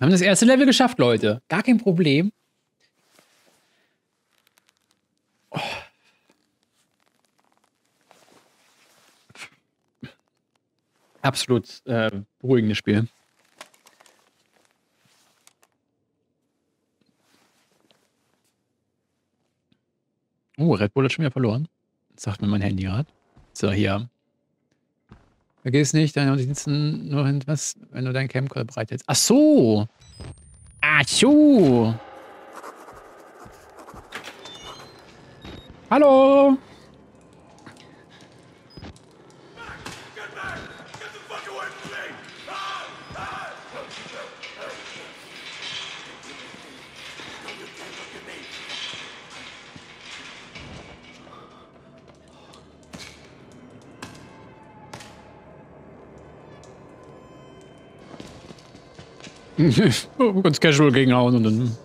Wir haben das erste Level geschafft, Leute. Gar kein Problem. Oh. Absolut äh, beruhigendes Spiel. Oh, Red Bull hat schon wieder verloren. Sagt mir mein Handy gerade. So, hier. Vergiss nicht, deine Notizen nur hin, was, wenn du dein Camcorder bereithältst. Ach so. Ach so. Hallo. Ganz casual gegenhauen und dann.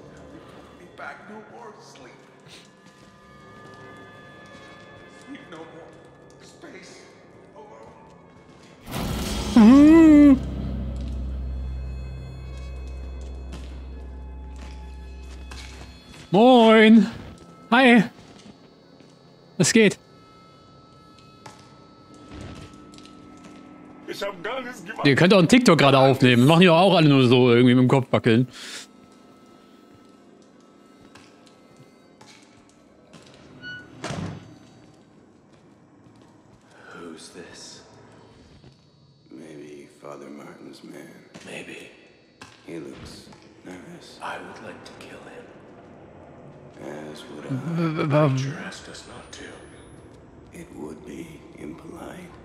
Moin. Hi. Was geht? Ihr könnt auch einen TikTok gerade aufnehmen. Wir machen ja auch alle nur so irgendwie mit dem Kopf wackeln. It would be impolite.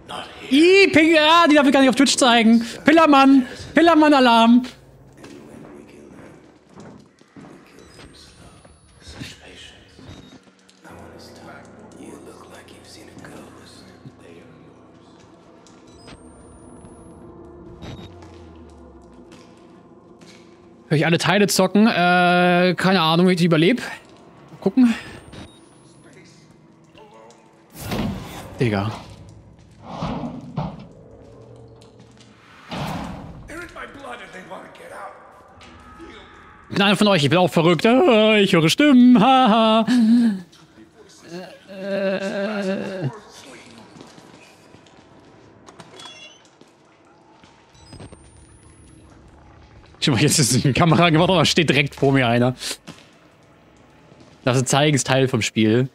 Ih, Ping, ah, die darf ich gar nicht auf Twitch zeigen. Pillermann, Pillermann-Alarm. I. Soll ich alle Teile zocken? Äh, keine Ahnung, wie ich die überlebe. Gucken. Digga. Bin einer von euch, ich bin auch verrückt. Ah, Ich höre Stimmen. Haha. Äh, Schau mal, jetzt ist die Kamera gemacht, aber steht direkt vor mir einer. Das ist zeigen, ist Teil vom Spiel.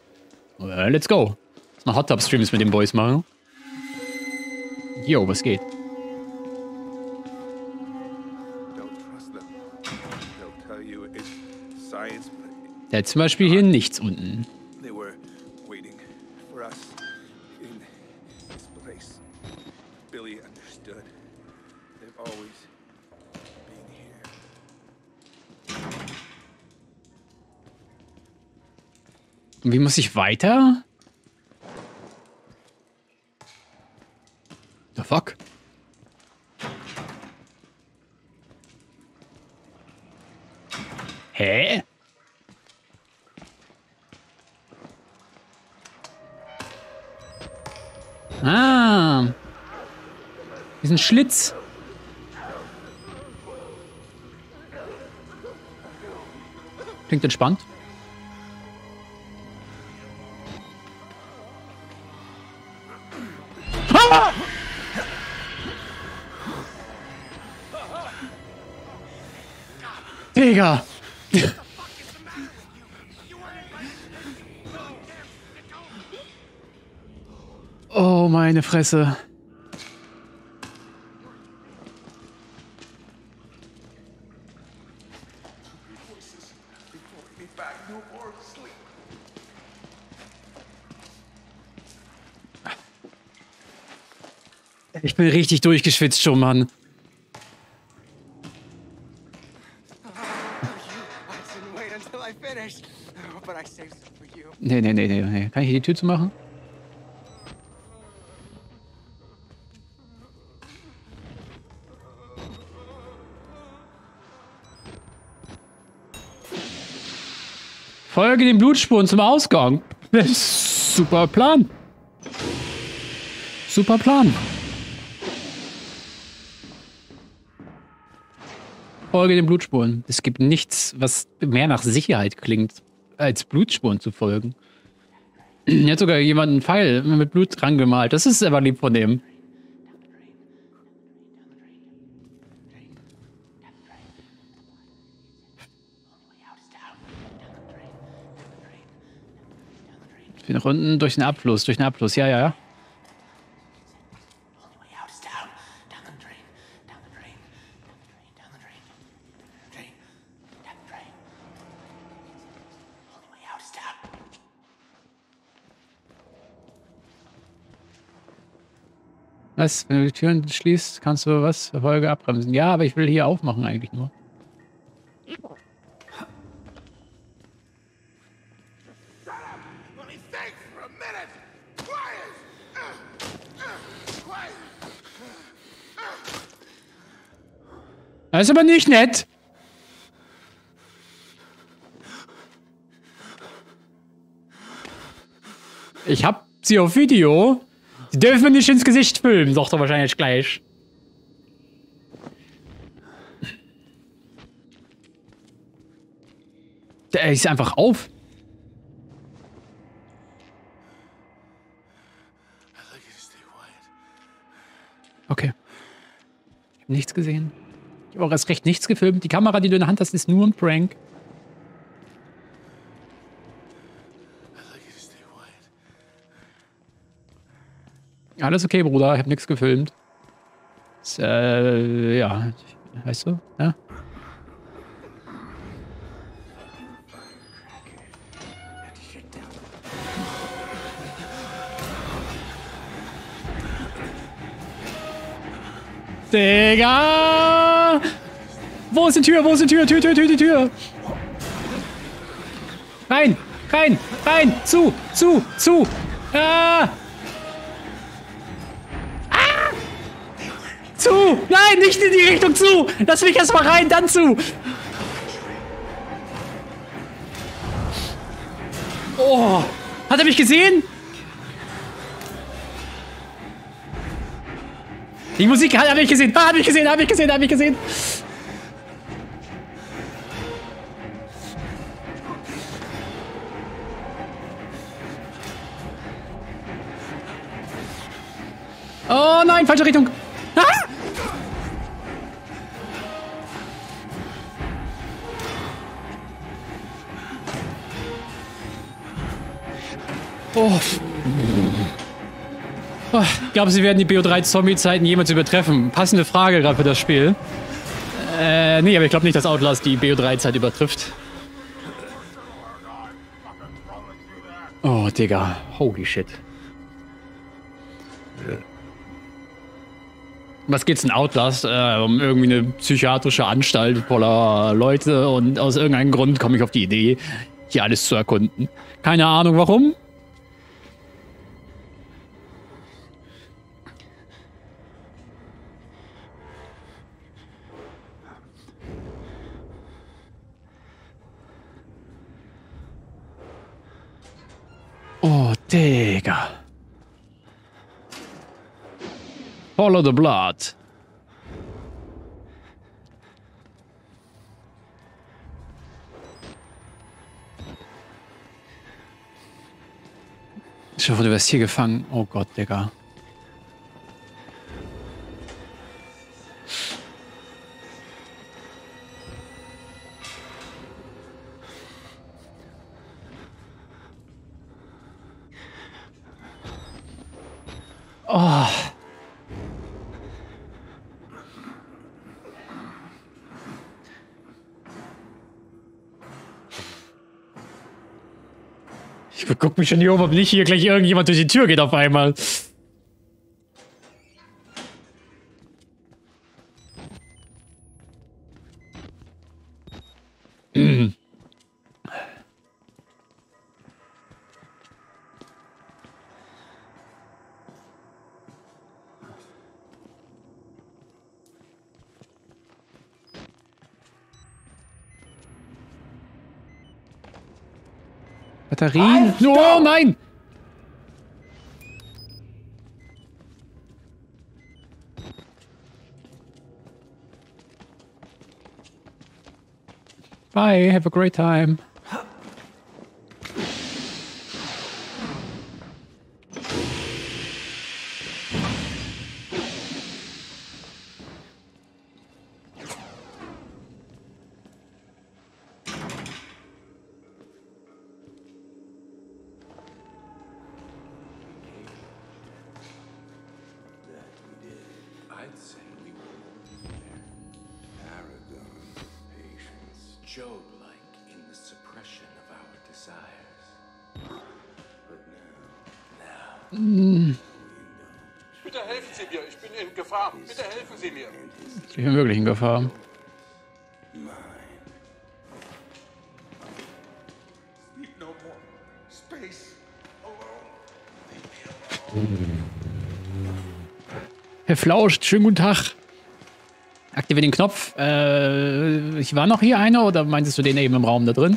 Äh, let's go. Lass mal Hot Tub Streams mit den Boys machen. Yo, was geht? Hat zum Beispiel hier nichts unten. they were waiting for us in this place. Billy understood. They've always been here. Und wie muss ich weiter? Schlitz. Klingt entspannt. Digga! Oh, meine Fresse. Be back no more sleep. Ich bin richtig durchgeschwitzt schon, Mann. Nee, nee, nee, nee. Kann ich hier die Tür zumachen? Folge den Blutspuren zum Ausgang. Super Plan. Super Plan. Folge den Blutspuren. Es gibt nichts, was mehr nach Sicherheit klingt, als Blutspuren zu folgen. Hier hat sogar jemand einen Pfeil mit Blut dran gemalt. Das ist aber lieb von dem. Ich nach unten durch den Abfluss, durch den Abfluss. Ja, ja, ja. Was? Wenn du die Türen schließt, kannst du was? Folge abbremsen. Ja, aber ich will hier aufmachen eigentlich nur. Das ist aber nicht nett. Ich hab sie auf Video. Die dürfen wir nicht ins Gesicht filmen, sagt er wahrscheinlich gleich. Der ist einfach auf. Okay. Ich habe nichts gesehen. Ich habe auch erst recht nichts gefilmt. Die Kamera, die du in der Hand hast, ist nur ein Prank. I'd like you to stay quiet. Alles okay, Bruder. Ich habe nichts gefilmt. Ist, äh, ja. Weißt du? Ja. Digga! Wo ist die Tür? Wo ist die Tür? Tür, Tür, Tür, die Tür! Rein! Rein! Rein! Zu! Zu! Zu! Ah! Zu! Nein, nicht in die Richtung zu! Lass mich erstmal rein, dann zu! Oh! Hat er mich gesehen? Die Musik hat er mich gesehen! Ah, hat mich gesehen, hat mich gesehen, hat mich gesehen! Oh nein, falsche Richtung! Ah! Glaube, sie werden die BO3-Zombie-Zeiten jemals übertreffen. Passende Frage gerade für das Spiel. Äh, nee, aber ich glaube nicht, dass Outlast die BO3-Zeit übertrifft. Oh, Digga. Holy shit. Was geht's in Outlast? Äh, um irgendwie eine psychiatrische Anstalt voller Leute und aus irgendeinem Grund komme ich auf die Idee, hier alles zu erkunden. Keine Ahnung warum. Oh, Digga. Follow the blood. Ich hoffe, du wirst hier gefangen. Oh Gott, Digga. Oh. Ich guck mich schon hier um, ob nicht hier gleich irgendjemand durch die Tür geht auf einmal. Batterien. Alter. Oh nein! Bye, have a great time. In Gefahr. Herr Flauscht, schönen guten Tag. Aktiviere den Knopf. Äh, ich war noch hier einer oder meintest du den eben im Raum da drin?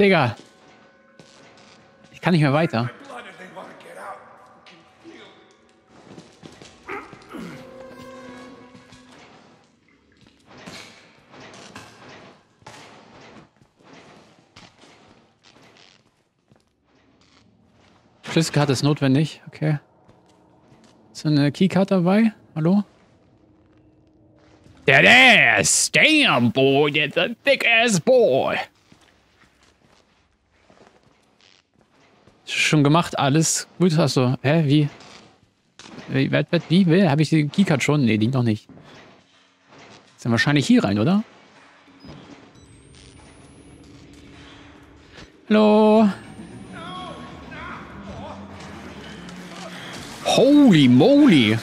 Digga. Ich kann nicht mehr weiter. Schlüsselkarte ist notwendig. Okay. Ist eine Keycard dabei? Hallo? That ass! Damn, boy, that's a thick ass boy. Schon gemacht, alles gut. Achso, hä, wie? Wie, wie, wie, wie? Habe ich die Keycard schon? Nee, die noch nicht. Ist dann wahrscheinlich hier rein, oder? Hallo? Holy moly!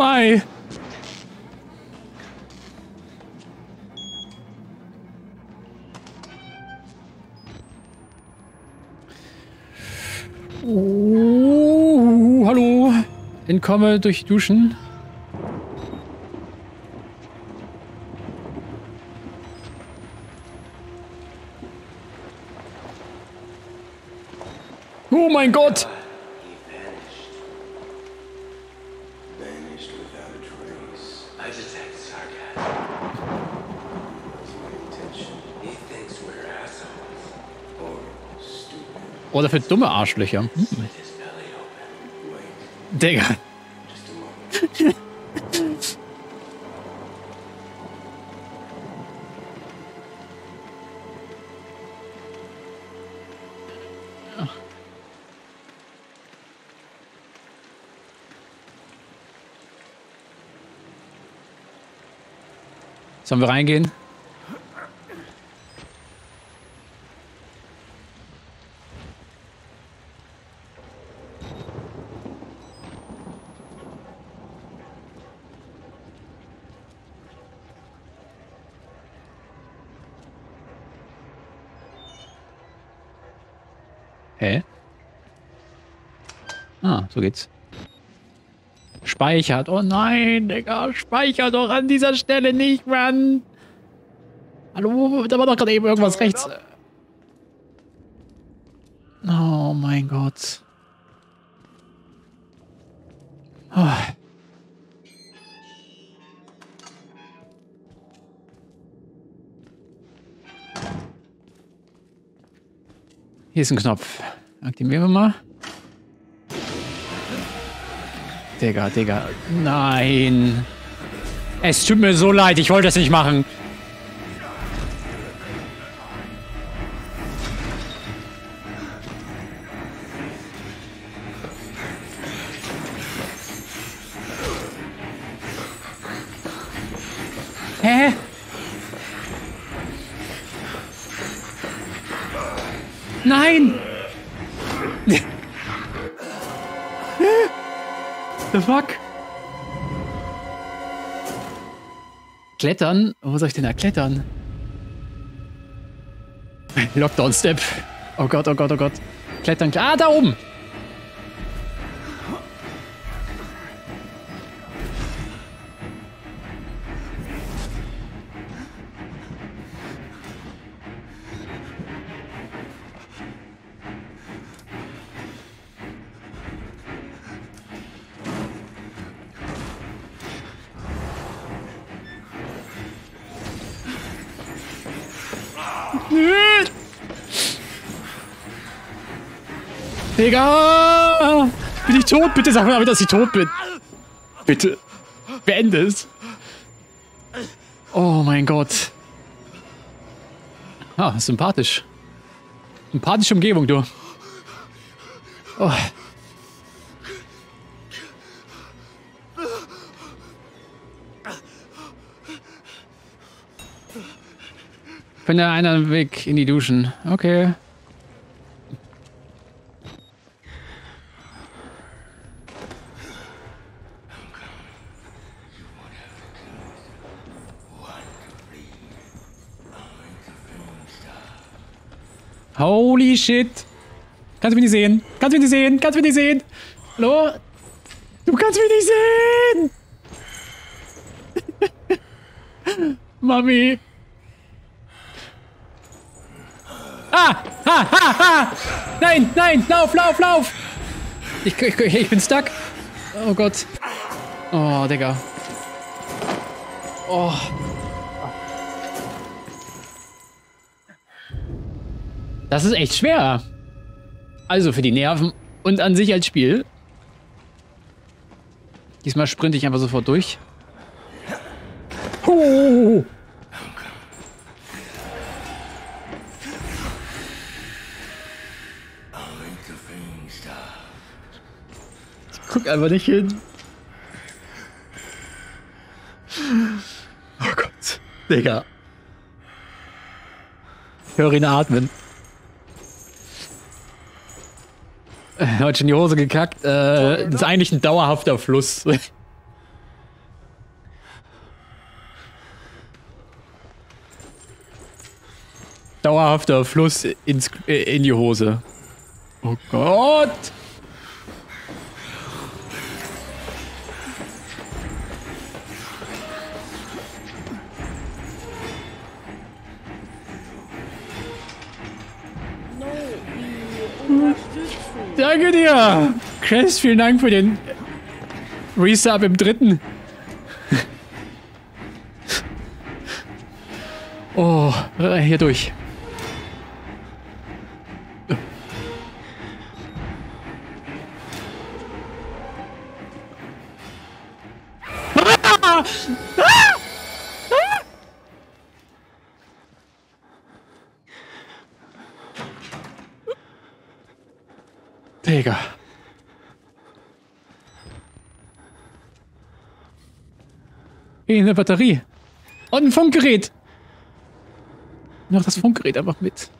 Bye! Oh, hallo. Entkomme durch Duschen. Oh mein Gott! Oder für dumme Arschlöcher. Digga. Sollen wir reingehen? Hä? Ah, so geht's. Speichert. Oh nein, Digga. Speichert doch an dieser Stelle nicht, Mann. Hallo, da war doch gerade eben irgendwas rechts. Oh mein Gott. Oh. Hier ist ein Knopf. Aktivieren wir mal. Digga, Digga. Nein. Es tut mir so leid, ich wollte es nicht machen. Klettern? Wo soll ich denn da klettern? Lockdown-Step. Oh Gott, oh Gott, oh Gott. Klettern. Ah, da oben. Digga! Bin ich tot? Bitte sag mir, dass ich tot bin. Bitte. Beende es. Oh mein Gott. Ah, sympathisch. Sympathische Umgebung, du. Oh. Finde einen Weg in die Duschen. Okay. Holy shit. Kannst du mich nicht sehen? Kannst du mich nicht sehen? Kannst du mich nicht sehen? Hallo? Du kannst mich nicht sehen! Mami! Ah! Ha! Ha! Ha! Nein! Nein! Lauf! Lauf! Lauf! Ich, ich, ich bin stuck. Oh Gott. Oh, Digga. Oh. Das ist echt schwer. Also für die Nerven und an sich als Spiel. Diesmal sprinte ich einfach sofort durch. Oh. Ich guck einfach nicht hin. Oh Gott. Digga. Ich höre ihn atmen. Hat schon die Hose gekackt. Äh, das ist eigentlich ein dauerhafter Fluss. Dauerhafter Fluss ins, äh, in die Hose. Oh Gott! Dir! Chris, vielen Dank für den Resub im dritten. Oh, hier durch. Eine Batterie. Und ein Funkgerät. Noch das Funkgerät einfach mit.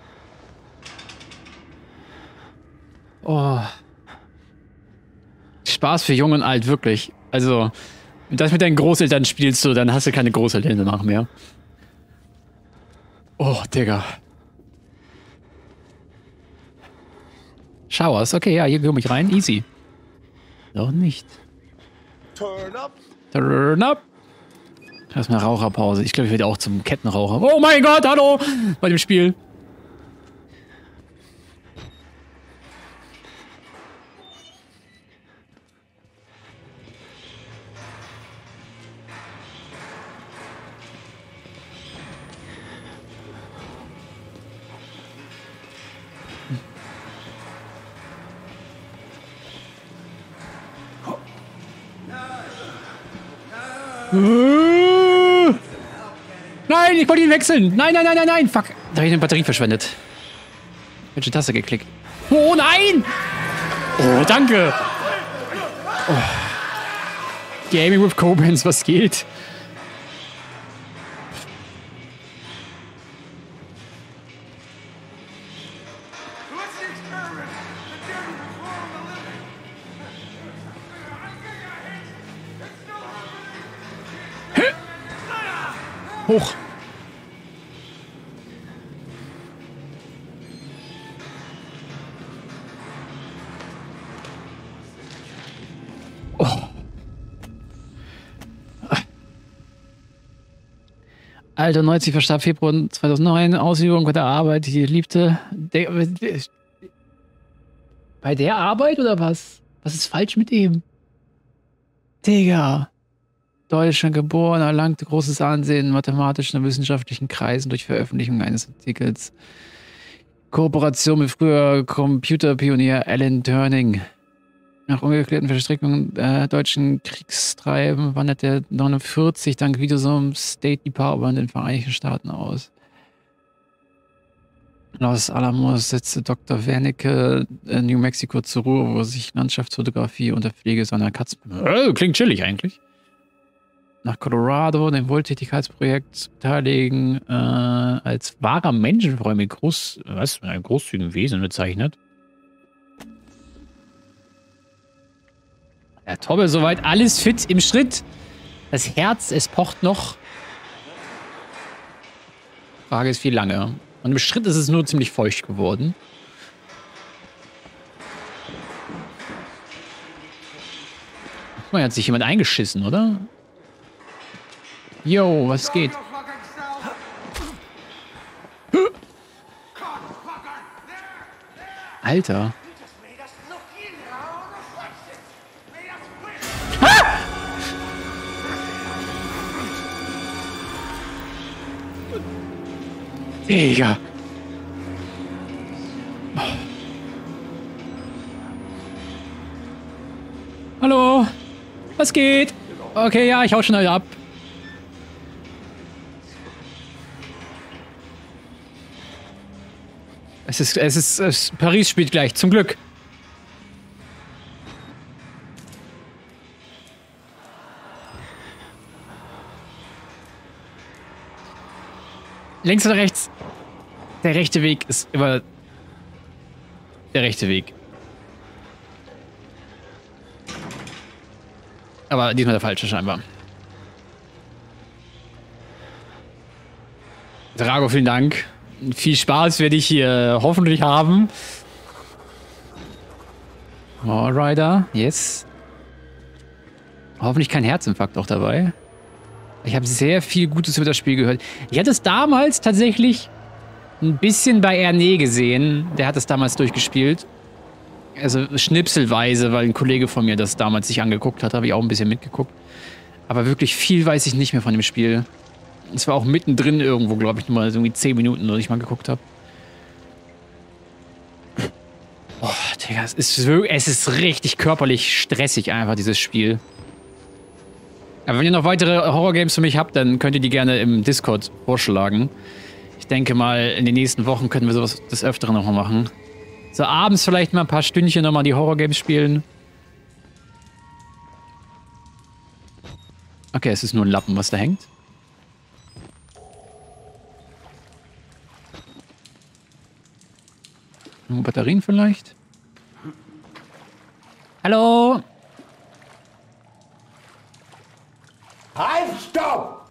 Oh. Spaß für Jung und Alt, wirklich. Also, wenn du das mit deinen Großeltern spielst, du, dann hast du keine Großeltern danach mehr. Oh, Digga. Showers, okay, ja, hier komme ich rein. Easy. Doch nicht. Turn up. Turn up. Erstmal Raucherpause. Ich glaube, ich werde auch zum Kettenraucher. Oh mein Gott, hallo! Bei dem Spiel. Wollte ihn wechseln. Nein, nein, nein, nein, nein. Fuck. Da habe ich eine Batterie verschwendet. Welche Taste geklickt? Oh nein! Oh, danke. Oh. Gaming with Koblenz, was geht? What's Alter 90 verstarb Februar 2009, Ausübung der Arbeit, die liebte. Bei der Arbeit oder was? Was ist falsch mit ihm? Digga. Deutschland geboren, erlangte großes Ansehen in mathematischen und wissenschaftlichen Kreisen durch Veröffentlichung eines Artikels. Kooperation mit früher Computerpionier Alan Turning. Nach ungeklärten Verstrickungen der deutschen Kriegstreiben wandert der 49 dank Videosum State Department in den Vereinigten Staaten aus. Los Alamos setzte Dr. Wernicke in New Mexico zur Ruhe, wo sich Landschaftsfotografie und der Pflege seiner Katzen... Oh, klingt chillig eigentlich nach Colorado, dem Wohltätigkeitsprojekt beteiligen, äh, als wahrer Menschenfreund mit groß, was, einem großzügigen Wesen bezeichnet. Ja, Tobbe, soweit alles fit im Schritt. Das Herz, es pocht noch. Frage ist, wie lange? Und im Schritt ist es nur ziemlich feucht geworden. Guck mal, hat sich jemand eingeschissen, oder? Yo, was geht? Alter. Digga. Hallo? Was geht? Okay, ja, ich hau schnell ab. Es ist, es ist, es, Paris spielt gleich, zum Glück. Links oder rechts? Der rechte Weg ist immer der rechte Weg. Aber diesmal der falsche scheinbar. Drago, vielen Dank. Viel Spaß werde ich hier hoffentlich haben. Rider, yes. Hoffentlich kein Herzinfarkt auch dabei. Ich habe sehr viel Gutes über das Spiel gehört. Ich hatte es damals tatsächlich ein bisschen bei Erne gesehen. Der hat es damals durchgespielt. Also schnipselweise, weil ein Kollege von mir das damals sich angeguckt hat, habe ich auch ein bisschen mitgeguckt. Aber wirklich viel weiß ich nicht mehr von dem Spiel. Es war auch mittendrin irgendwo, glaube ich, nur mal irgendwie 10 Minuten, dass ich mal geguckt habe. Boah, Digga, es ist, es ist richtig körperlich stressig einfach, dieses Spiel. Aber wenn ihr noch weitere Horrorgames für mich habt, dann könnt ihr die gerne im Discord vorschlagen. Ich denke mal, in den nächsten Wochen können wir sowas des Öfteren nochmal machen. So abends vielleicht mal ein paar Stündchen nochmal die Horrorgames spielen. Okay, es ist nur ein Lappen, was da hängt. Batterien vielleicht? Hallo? Halt, stopp!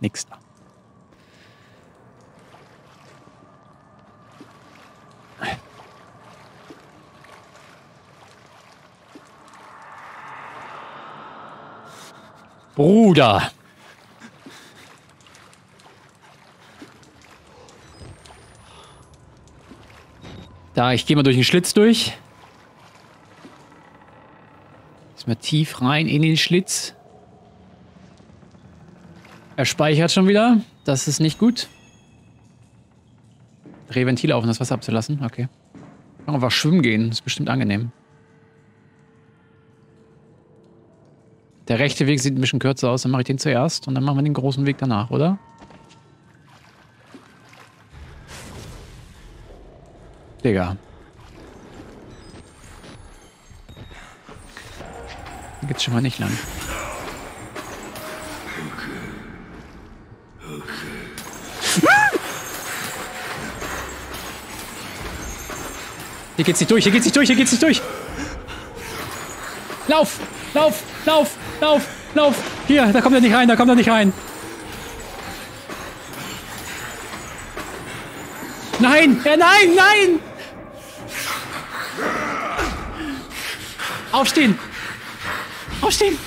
Nix da. Bruder. Da, ich gehe mal durch den Schlitz durch. Ist mal tief rein in den Schlitz. Er speichert schon wieder. Das ist nicht gut. Drehventil auf, um das Wasser abzulassen. Okay. Kann einfach schwimmen gehen. Das ist bestimmt angenehm. Der rechte Weg sieht ein bisschen kürzer aus. Dann mache ich den zuerst und dann machen wir den großen Weg danach, oder? Digga. Hier geht's schon mal nicht lang. Hier geht's nicht durch, hier geht's nicht durch, hier geht's nicht durch. Lauf, lauf, lauf, lauf. Lauf! Hier, da kommt er nicht rein, da kommt er nicht rein. Nein! Ja, nein, nein! Aufstehen! Aufstehen!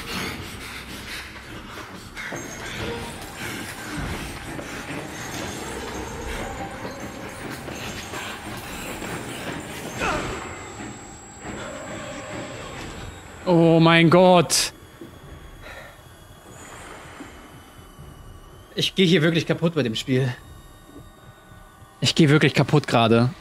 Oh mein Gott. Ich gehe hier wirklich kaputt bei dem Spiel. Ich gehe wirklich kaputt gerade.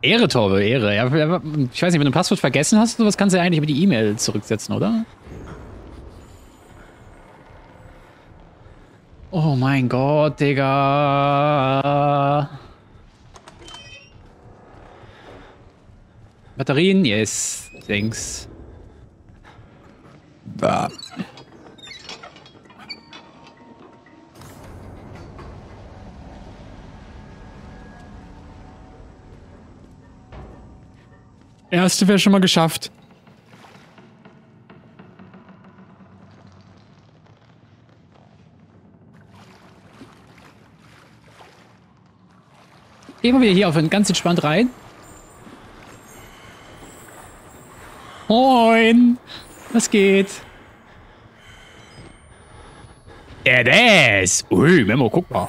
Ehre, Torbe, Ehre. Ja, ich weiß nicht, wenn du ein Passwort vergessen hast, was kannst du ja eigentlich über die E-Mail zurücksetzen, oder? Oh mein Gott, Digga. Batterien? Yes, thanks. Bah. Erste wäre schon mal geschafft. Gehen wir wieder hier auf einen ganz entspannt rein. Moin. Was geht? Der ist. Ui, Memo, guck mal.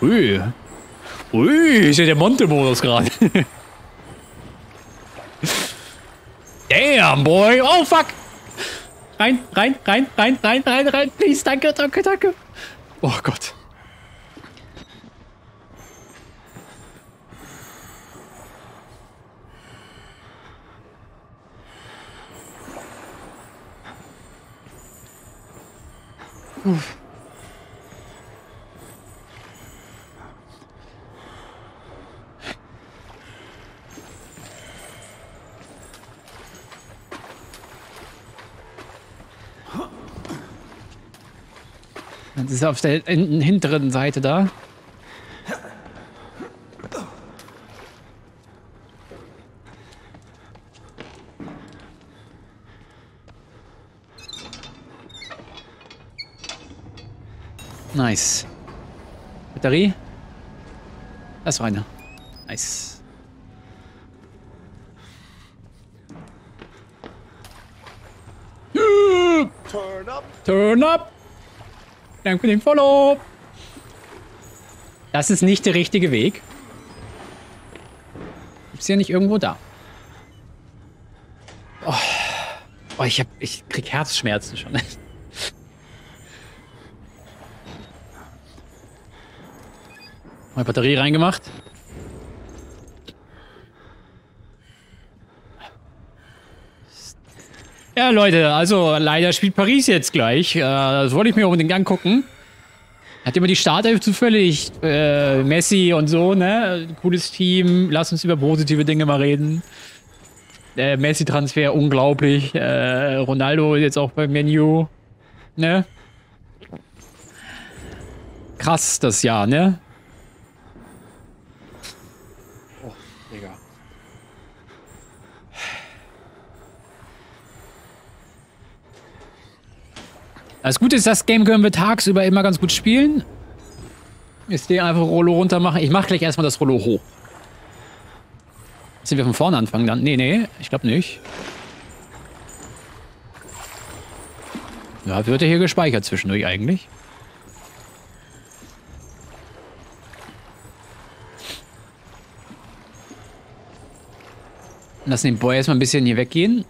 Ui. Ui, ist ja der Monte-Modus gerade. Damn, boy. Oh, fuck. Rein, rein, rein, rein, rein, rein, rein. Please, danke, danke, danke. Oh Gott. Uff. Das ist auf der hinteren Seite da. Nice. Batterie? Das war eine. Nice. Turn up. Turn up! Danke für den Follow! Das ist nicht der richtige Weg. Ist ja nicht irgendwo da. Oh, oh ich hab, ich krieg Herzschmerzen schon. Mal Batterie reingemacht. Leute, also leider spielt Paris jetzt gleich. Äh, das wollte ich mir unbedingt angucken. Hat immer die Startelf zufällig. Äh, Messi und so, ne? Cooles Team. Lass uns über positive Dinge mal reden. Äh, Messi-Transfer, unglaublich. Äh, Ronaldo jetzt auch beim Menu. Ne? Krass, das Jahr, ne? Das Gute ist, das Game können wir tagsüber immer ganz gut spielen. Ist den einfach Rollo runter machen. Ich mache gleich erstmal das Rollo hoch. Sind wir von vorne anfangen dann? Nee, nee, ich glaube nicht. Ja, wird er hier gespeichert zwischendurch eigentlich. Lass den Boy erstmal ein bisschen hier weggehen.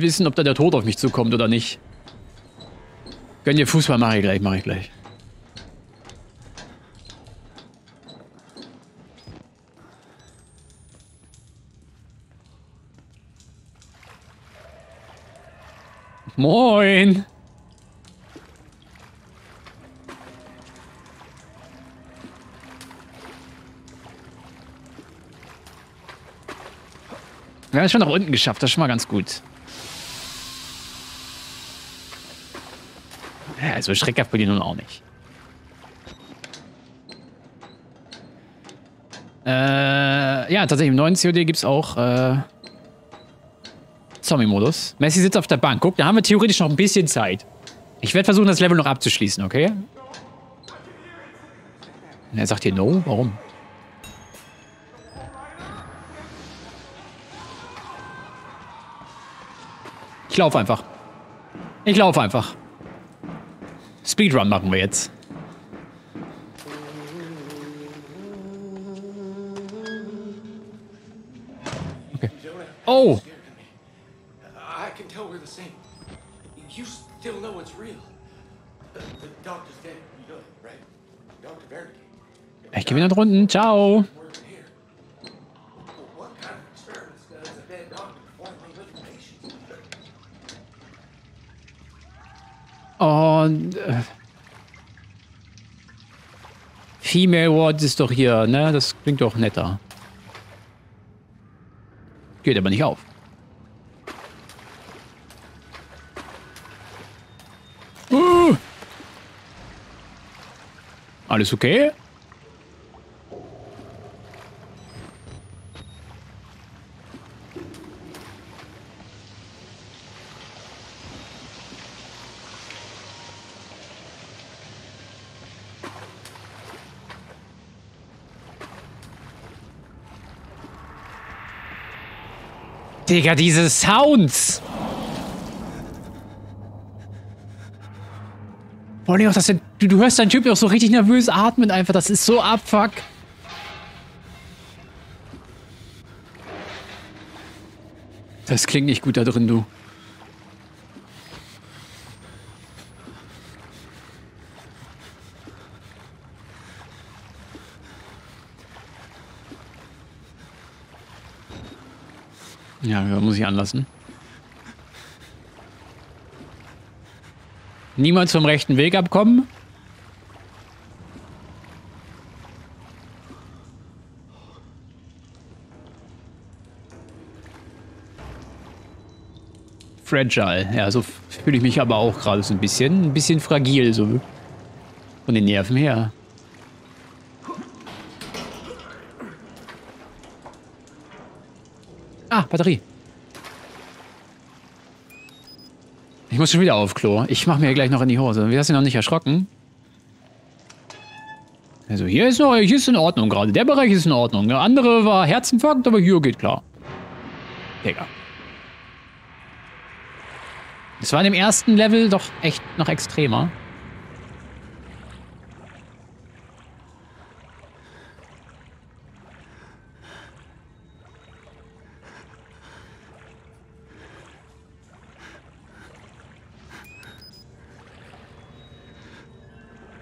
wissen, ob da der Tod auf mich zukommt oder nicht. Gönn dir Fußball, mache ich gleich, mache ich gleich. Moin! Wir haben es schon nach unten geschafft, das ist schon mal ganz gut. So schreckhaft bin ich nun auch nicht. Äh, ja, tatsächlich im neuen COD gibt es auch äh, Zombie-Modus. Messi sitzt auf der Bank. Guck, da haben wir theoretisch noch ein bisschen Zeit. Ich werde versuchen, das Level noch abzuschließen, okay? Und er sagt hier no. Warum? Ich laufe einfach. Ich laufe einfach. Speedrun machen wir jetzt. Okay. Oh! I can tell we're the same. You still know it's real. The, the doctor's dead. You know that, right? Dr. Verity. Ich gehe wieder nach unten. Ciao. Female Ward ist doch hier, ne? Das klingt doch netter. Geht aber nicht auf. Uh. Alles okay? Digga, diese Sounds! Vor allem auch, dass du, du hörst deinen Typ auch so richtig nervös atmen einfach. Das ist so abfuck. Das klingt nicht gut da drin, du. Ja, muss ich anlassen. Niemals vom rechten Weg abkommen. Fragile. Ja, so fühle ich mich aber auch gerade so ein bisschen. Ein bisschen fragil, so von den Nerven her. Batterie. Ich muss schon wieder auf Klo. Ich mache mir gleich noch in die Hose. Wir hast ihn noch nicht erschrocken. Also hier ist noch, hier ist in Ordnung gerade. Der Bereich ist in Ordnung. Der andere war Herzinfarkt, aber hier geht klar. Digga. Das war in dem ersten Level doch echt noch extremer.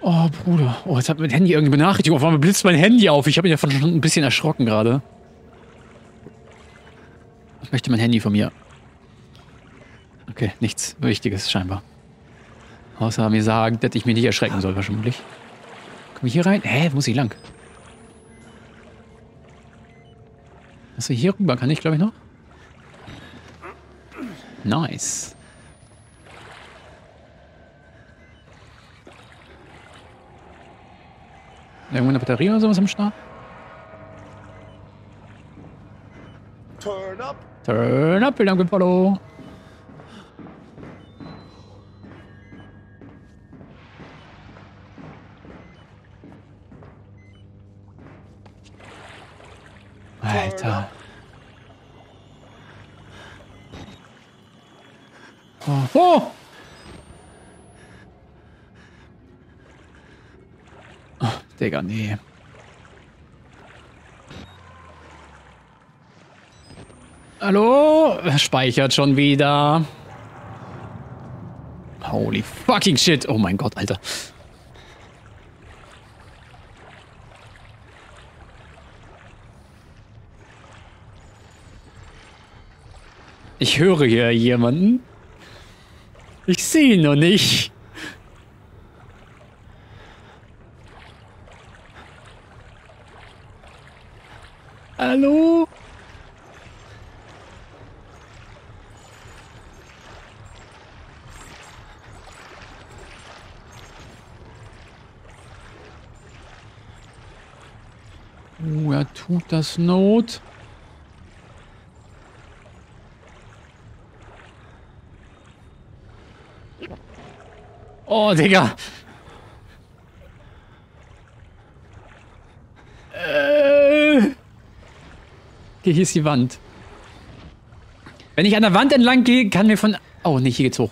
Oh, Bruder. Oh, jetzt hat mein Handy irgendeine Benachrichtigung. Auf einmal blitzt mein Handy auf. Ich habe mich davon schon ein bisschen erschrocken gerade. Was möchte mein Handy von mir? Okay, nichts Wichtiges scheinbar. Außer mir sagen, dass ich mich nicht erschrecken soll, wahrscheinlich. Komm ich hier rein? Hä, wo muss ich lang? Achso, hier rüber kann ich, glaube ich, noch. Nice. Irgendwo eine Batterie oder sowas am Start? Turn up. Turn up, vielen Dank für Follow. Alter. Oh, oh! Digga, nee. Hallo? Speichert schon wieder. Holy fucking shit. Oh mein Gott, Alter. Ich höre hier jemanden. Ich sehe ihn noch nicht. Hallo? Oh, er tut das Not. Oh, Digga. Äh. Okay, hier ist die Wand. Wenn ich an der Wand entlang gehe, kann mir von... Oh, nee, hier geht's hoch.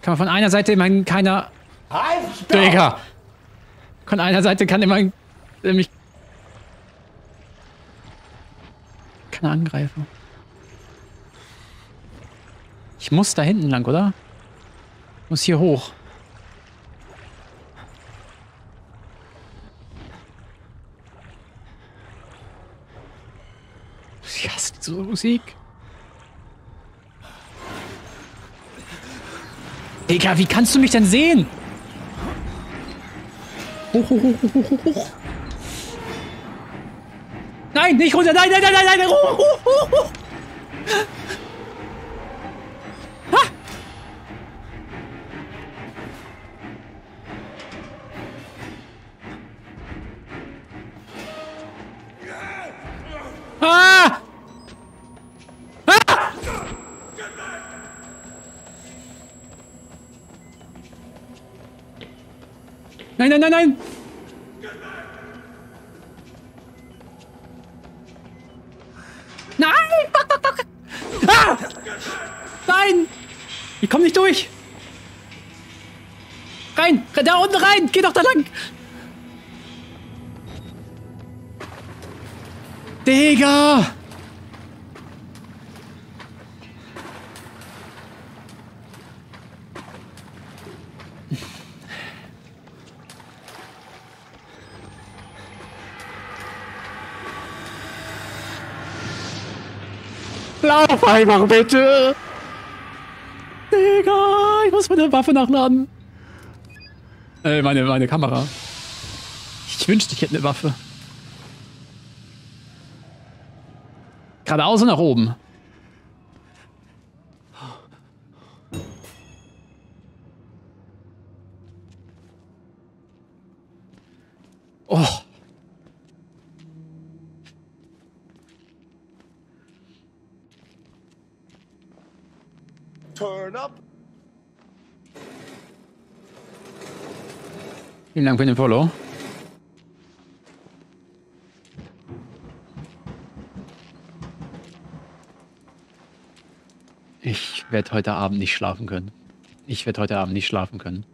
Kann man von einer Seite immerhin keiner... Digga! Von einer Seite kann immerhin... Äh, mich... Keiner angreifen. Ich muss da hinten lang, oder? Muss hier hoch. Diese Musik. Digga, wie kannst du mich denn sehen? Hoch, hoch, hoch, hoch, hoch, hoch. Nein, nicht runter. Nein, nein, nein, nein, nein. Hoch, hoch, hoch, Nein, nein, nein, nein! Nein! Fuck, fuck, fuck! Ah! Nein! Ich komm nicht durch! Rein! Da unten rein! Geh doch da lang! Digga! Lauf einfach bitte! Digga, ich muss meine Waffe nachladen. Äh, meine, meine Kamera. Ich wünschte, ich hätte eine Waffe. Geradeaus und nach oben. Vielen Dank für den Follow. Ich werde heute Abend nicht schlafen können. Ich werde heute Abend nicht schlafen können.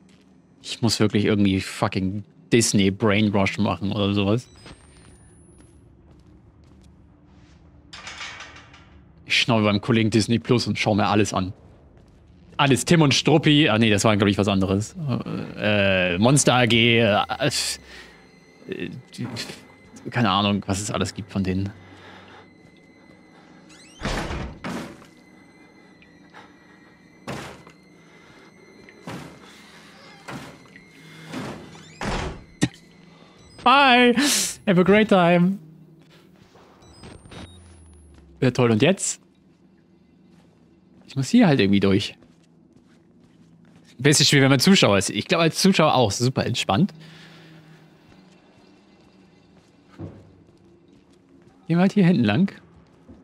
Ich muss wirklich irgendwie fucking Disney Brainwash machen oder sowas. Ich schnaube beim Kollegen Disney Plus und schaue mir alles an. Alles Tim und Struppi. Ah nee, das war glaube ich was anderes. Äh, Monster AG. Äh, keine Ahnung, was es alles gibt von denen. Bye. Have a great time. Ja, toll. Und jetzt? Ich muss hier halt irgendwie durch. Bisschen schwer, wenn man Zuschauer ist. Ich glaube, als Zuschauer auch super entspannt. Gehen wir halt hier hinten lang.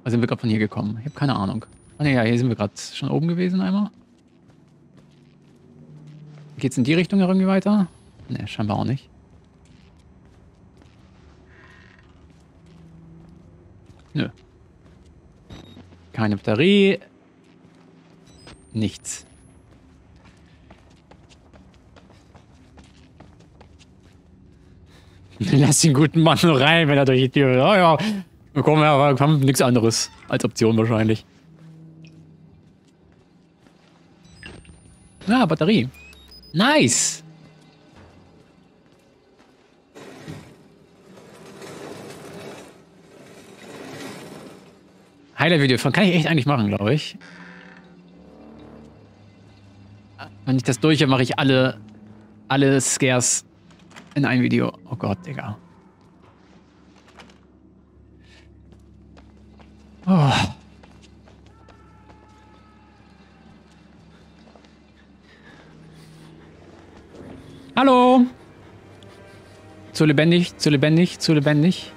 Oder sind wir gerade von hier gekommen? Ich habe keine Ahnung. Ah ne, ja, hier sind wir gerade schon oben gewesen einmal. Geht's in die Richtung irgendwie weiter? Ne, scheinbar auch nicht. Nö. Keine Batterie. Nichts. Lass den guten Mann nur rein, wenn er durch die Tür will. Oh ja, wir kommen ja, aber haben nichts anderes als Option wahrscheinlich. Ja, Batterie. Nice. Highlight-Video von kann ich echt eigentlich machen, glaube ich. Wenn ich das durch mache ich alle, alle Scares in ein Video. Oh Gott, Digga. Oh. Hallo. Zu lebendig, zu lebendig, zu lebendig.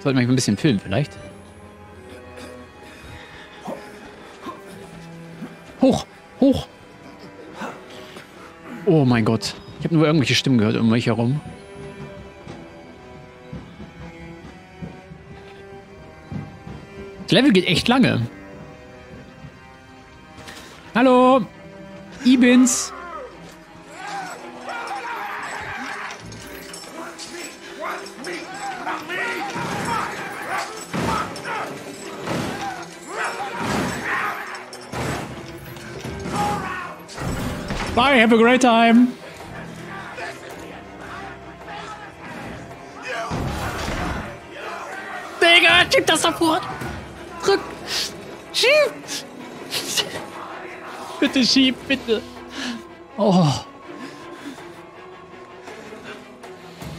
Sollten wir ein bisschen filmen vielleicht. Hoch, hoch. Oh mein Gott. Ich habe nur irgendwelche Stimmen gehört um mich herum. Das Level geht echt lange. Hallo. Ibins. Bye, have a great time. Das sofort. Drück. Schieb. bitte schieb, bitte. Oh.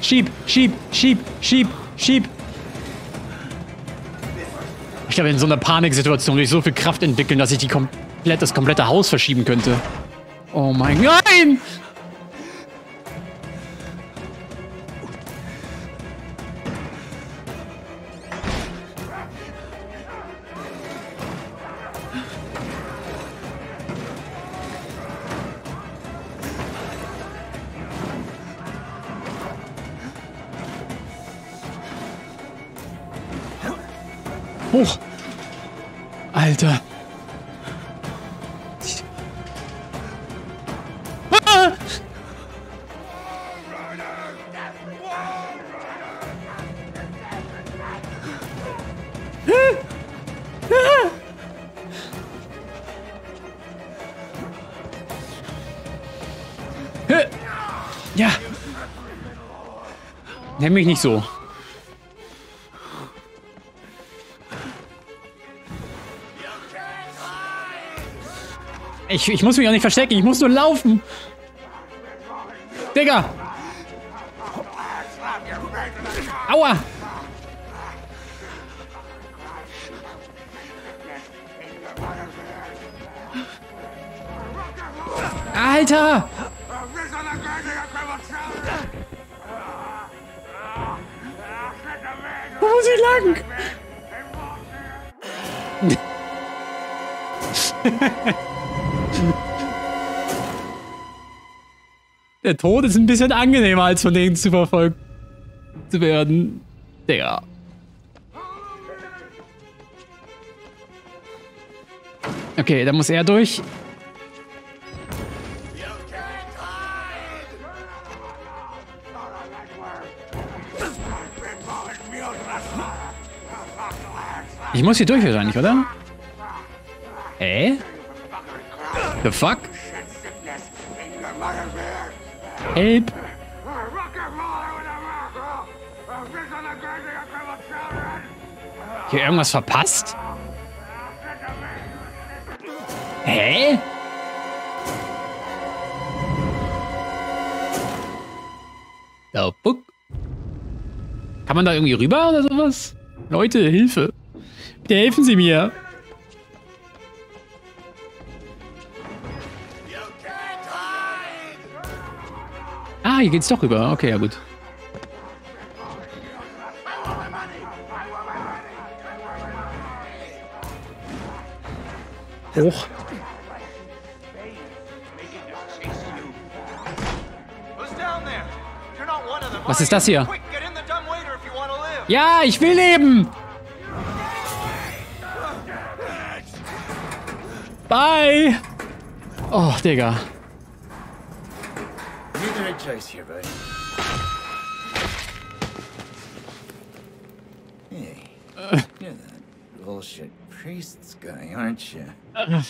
Schieb, schieb, schieb, schieb, schieb. Ich glaube, in so einer Paniksituation würde ich so viel Kraft entwickeln, dass ich komplett, das komplette Haus verschieben könnte. Oh mein Gott. Nein! Nenn mich nicht so. Ich, ich muss mich auch nicht verstecken, ich muss nur laufen. Digga! Aua! Alter! Lang? Der Tod ist ein bisschen angenehmer, als von denen zu verfolgt zu werden. Digga. Okay, da muss er durch. Ich muss hier durch wahrscheinlich, oder? Hä? The fuck? Help! Hier irgendwas verpasst? Hä? Fuck? Kann man da irgendwie rüber oder sowas? Leute, Hilfe! Helfen Sie mir! Ah, hier geht's doch rüber. Okay, ja gut. Hoch. Was ist das hier? Ja, ich will leben! Bye! Oh, Digga. You're the right choice here, buddy. Hey, you're that bullshit priest's guy, aren't you?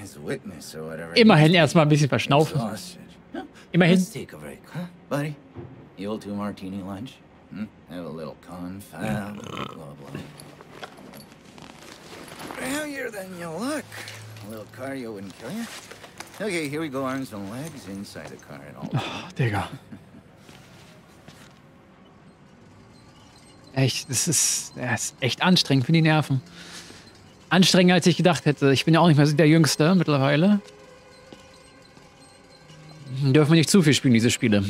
His witness or whatever. Immerhin erstmal ein bisschen verschnaufen. Immerhin. Let's take a break, huh, buddy? The old two martini lunch? Hmm? Have a little confab, blah blah. Heavier than you look. A little cardio wouldn't kill you. Okay, here we go, arms and legs inside the car and all. Oh, Digga. Echt, das ist, das ist echt anstrengend für die Nerven. Anstrengender, als ich gedacht hätte. Ich bin ja auch nicht mehr der Jüngste mittlerweile. Dürfen wir nicht zu viel spielen, diese Spiele.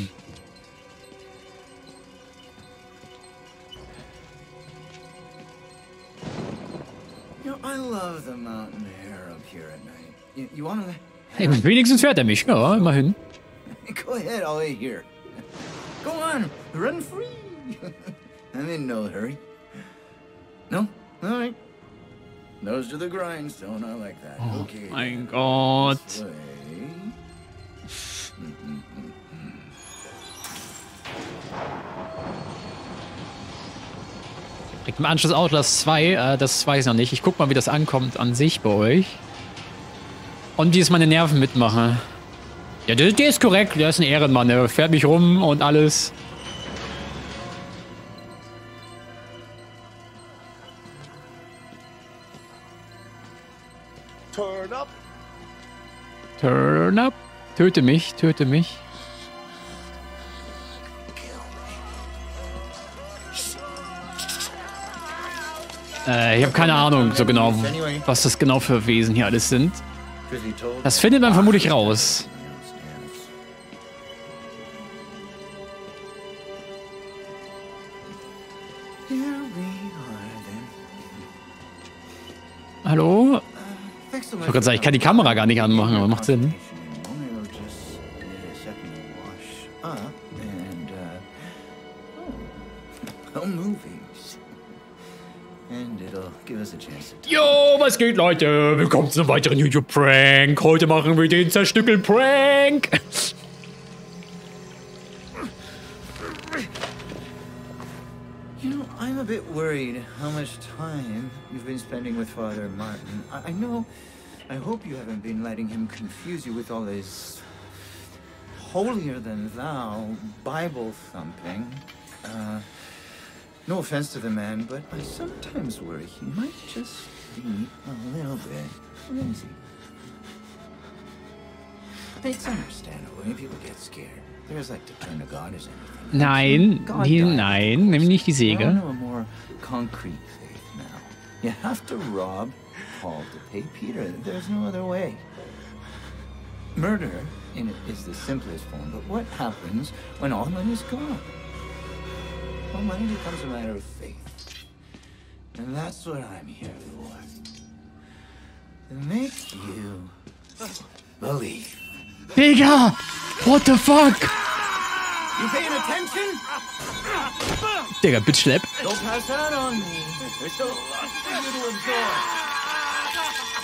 Wenigstens fährt er mich. Ja, immerhin. Go ahead, I'll wait here. Go on, run free. I'm in no hurry. No? All right. Nose to the grindstone, I like that. okay. Mein Gott. Direkt Im Anschluss Outlast 2, äh, das weiß ich noch nicht. Ich guck mal, wie das ankommt an sich bei euch. Und wie es meine Nerven mitmache. Ja, der, der ist korrekt, der ist ein Ehrenmann, der fährt mich rum und alles. Turn up. Turn up. Töte mich, töte mich. Äh, ich habe keine Ahnung so genau, was das genau für Wesen hier alles sind. Das findet man vermutlich raus. Hallo? Much wollte gerade sagen, ich kann die Kamera gar nicht anmachen, aber macht Sinn. Was geht, Leute? Willkommen zu einem weiteren YouTube-Prank. Heute machen wir den Zerstückel-Prank. You know, I'm a bit worried how much time you've been spending with Father Martin. I, I know, I hope you haven't been letting him confuse you with all his holier than thou Bible thumping. Uh, no offense to the man, but I sometimes worry he might just be a little bit crazy. It's understandable when people get scared. There's like to turn to God as anything. Nein, God die, nein, nimm nicht die Säge. concrete faith now. You have to rob Paul to pay Peter. There's no other way. Murder in it is the simplest form, but what happens when all money is gone? Well, money becomes a matter of faith. And that's what I'm here for. To make you believe. Digga! What the fuck? You paying attention? Digga, bitch slap. Don't pass that on me. There's still lots for you to absorb.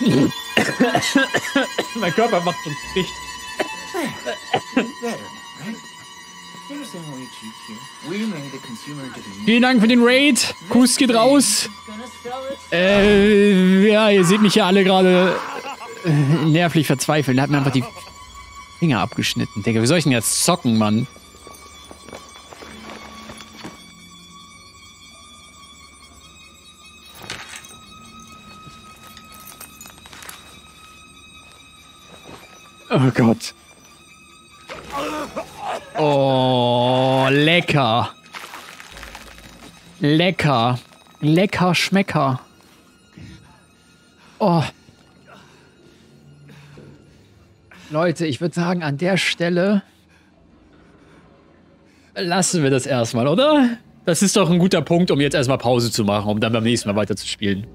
Mein Körper macht schon dicht. Better now, right? Vielen Dank für den Raid. Kuss geht raus. Äh, ja, ihr seht mich ja alle gerade äh, nervlich verzweifeln. Der hat mir einfach die Finger abgeschnitten. Digga, wie soll ich denn jetzt zocken, Mann? Oh Gott. Oh, lecker. Lecker. Lecker Schmecker. Oh. Leute, ich würde sagen, an der Stelle lassen wir das erstmal, oder? Das ist doch ein guter Punkt, um jetzt erstmal Pause zu machen, um dann beim nächsten Mal weiter zu spielen.